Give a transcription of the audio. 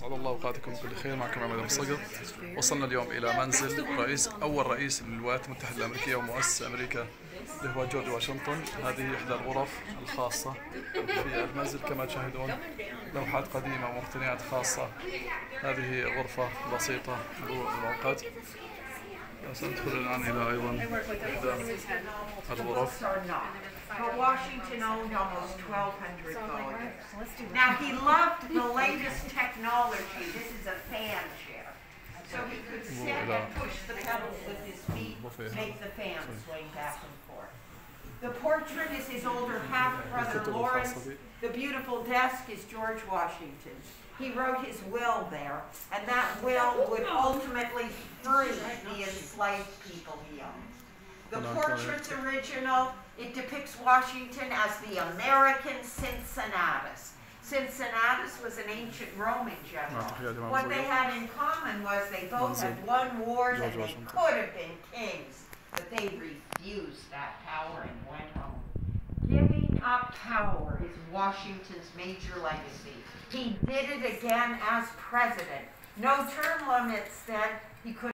أسعد الله أوقاتكم بكل خير. معكم عماد مصقر وصلنا اليوم إلى منزل رئيس أول رئيس للولايات المتحدة الأمريكية ومؤسس أمريكا اللي هو جورج واشنطن. هذه إحدى الغرف الخاصة في المنزل. كما تشاهدون لوحات قديمة ومقتنيات خاصة. هذه غرفة بسيطة بالموقد سندخل الآن إلى أيضا إحدى الغرف. Now, he loved the latest technology. This is a fan chair. So he could sit and push the pedals with his feet, make the fan swing back and forth. The portrait is his older half-brother Lawrence. The beautiful desk is George Washington. He wrote his will there, and that will would ultimately free the enslaved people he owned. The portrait's original. It depicts Washington as the American Cincinnatus. Cincinnatus was an ancient Roman general. What they had in common was they both had won wars and they could have been kings, but they refused that power and went home. Giving up power is Washington's major legacy. He did it again as president. No term limits then. He could